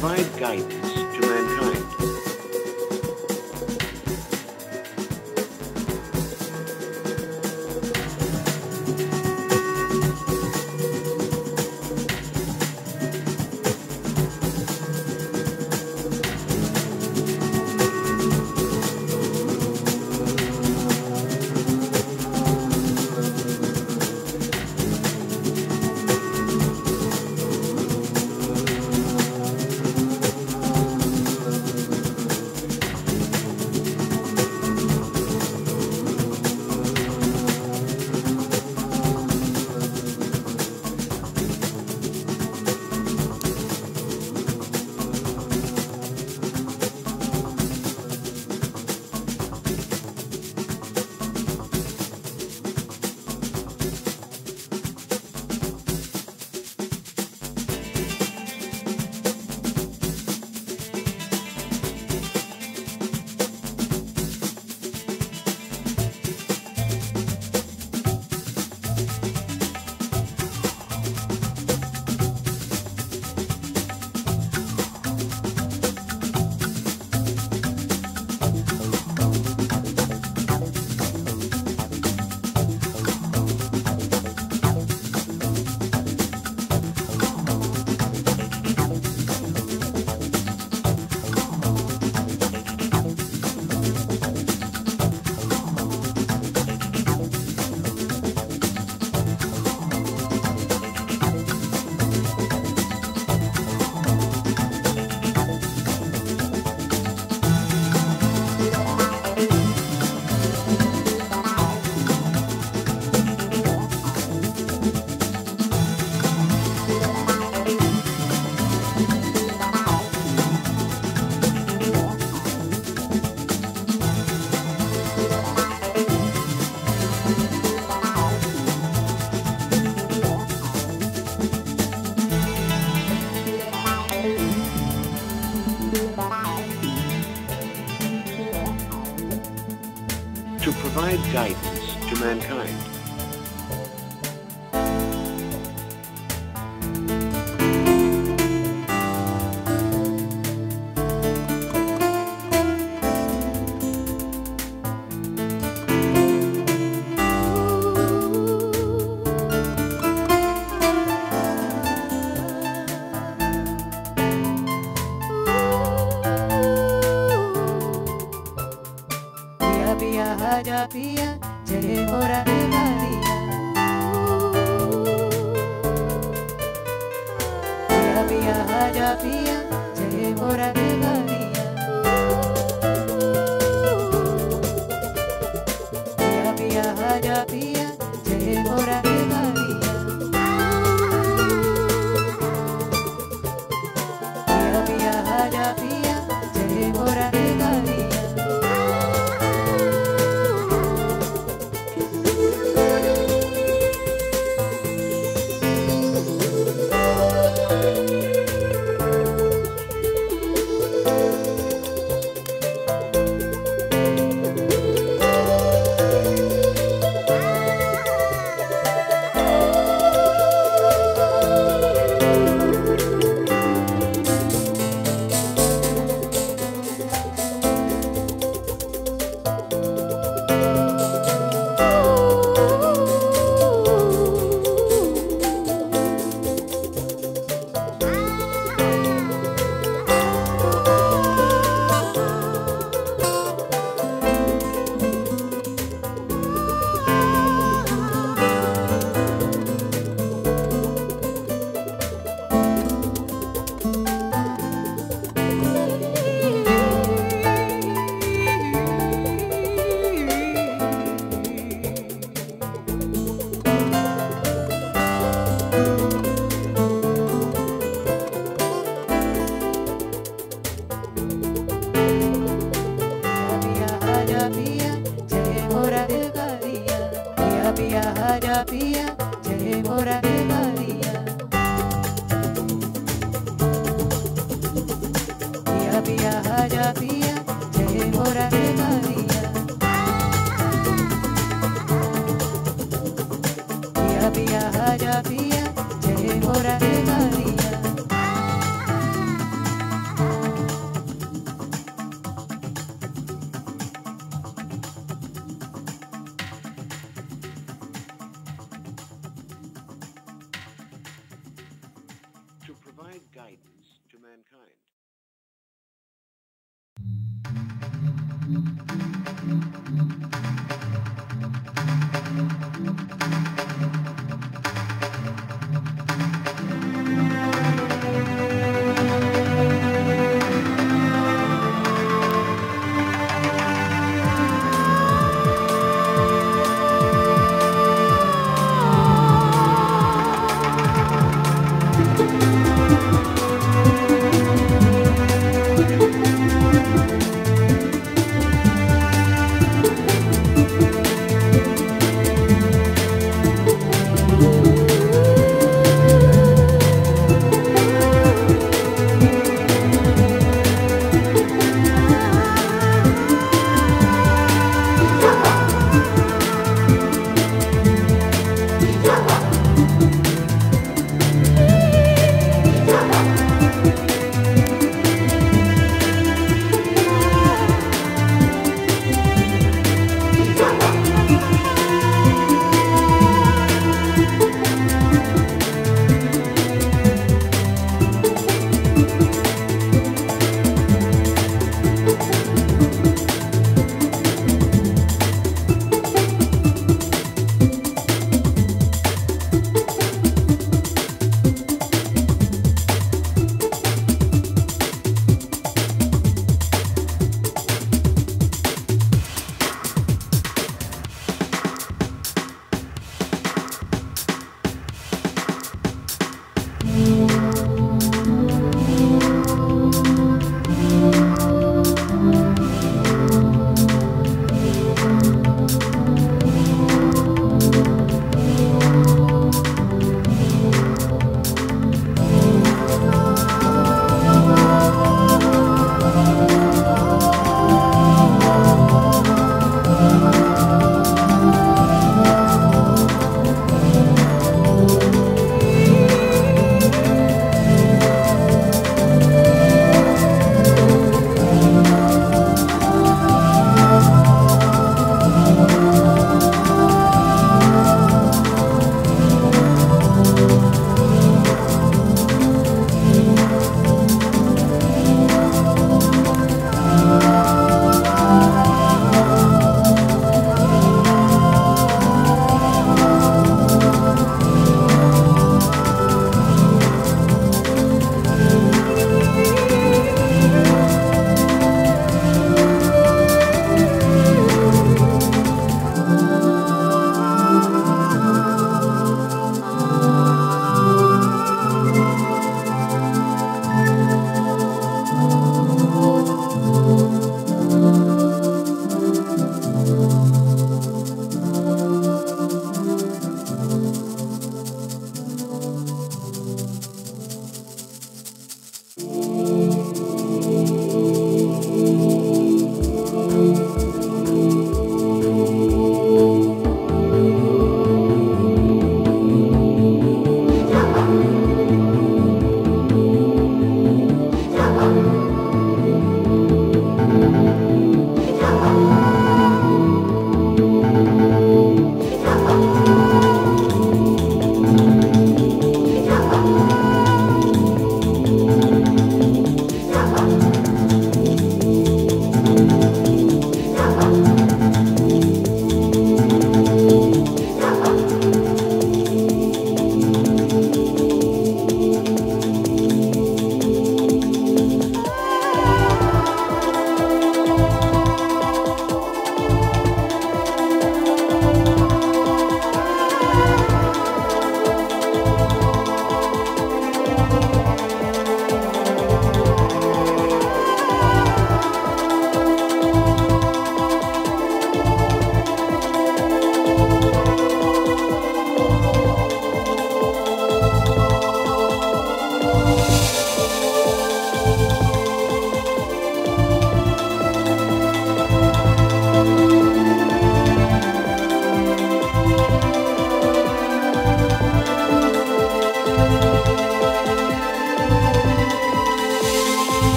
provide guidance to mankind. terapia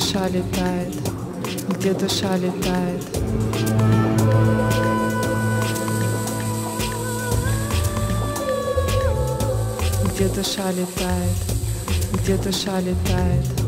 душа летает, где душа летает. Где душа летает, где душа летает.